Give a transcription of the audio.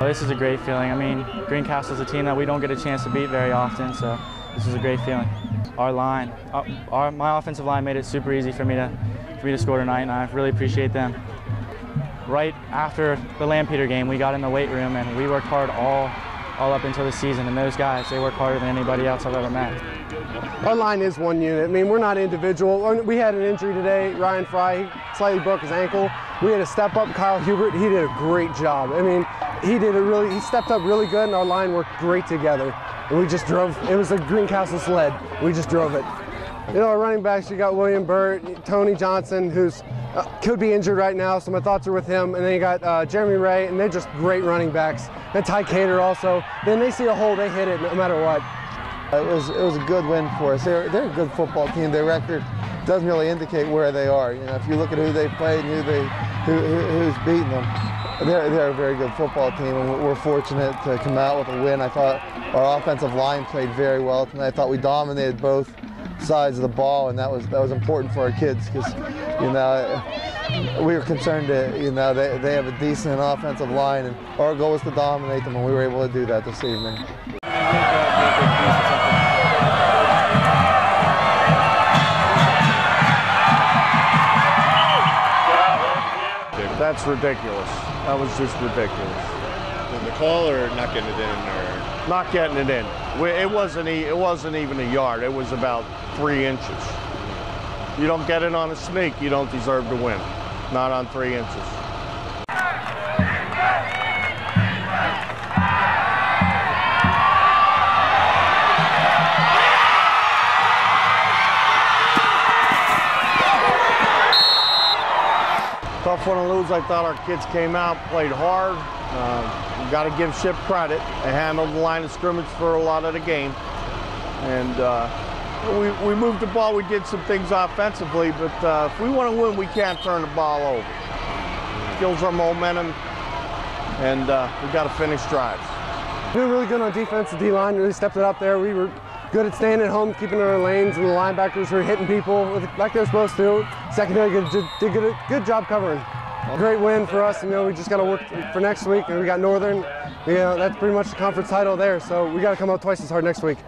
This is a great feeling. I mean, Greencastle's a team that we don't get a chance to beat very often, so this is a great feeling. Our line, our, our, my offensive line made it super easy for me to for me to score tonight, and I really appreciate them. Right after the Lampeter game, we got in the weight room and we worked hard all all up until the season. And those guys, they work harder than anybody else I've ever met. Our line is one unit. I mean, we're not individual. We had an injury today. Ryan Fry slightly broke his ankle. We had to step up. Kyle Hubert, he did a great job. I mean, he did a really, he stepped up really good, and our line worked great together. And we just drove. It was a Greencastle sled. We just drove it. You know, our running backs, you got William Burt, Tony Johnson, who's uh, could be injured right now, so my thoughts are with him. And then you got uh, Jeremy Ray, and they're just great running backs. And Ty Cater also. Then they see a hole, they hit it no matter what. It was it was a good win for us. They're they're a good football team. Their record doesn't really indicate where they are. You know, if you look at who they played and who they who, who who's beating them, they're they're a very good football team, and we're fortunate to come out with a win. I thought our offensive line played very well tonight. I thought we dominated both sides of the ball, and that was that was important for our kids because you know we were concerned that you know they, they have a decent offensive line, and our goal was to dominate them, and we were able to do that this evening. That's ridiculous. That was just ridiculous. The call or not getting it in or Not getting it in. It wasn't. It wasn't even a yard. It was about three inches. You don't get it on a sneak. You don't deserve to win. Not on three inches. Tough one to lose. I thought our kids came out, played hard. Uh, got to give Ship credit. They handled the line of scrimmage for a lot of the game. And uh, we, we moved the ball. We did some things offensively, but uh, if we want to win, we can't turn the ball over. Kills our momentum, and uh, we got to finish drives. Doing really good on defense. The D line really stepped it up there. We were good at staying at home, keeping in our lanes, and the linebackers were hitting people with- like they're supposed to. Secondary did, did, did good, good job covering. Great win for us. You know, we just got to work for next week, and we got Northern. You know, that's pretty much the conference title there. So we got to come out twice as hard next week.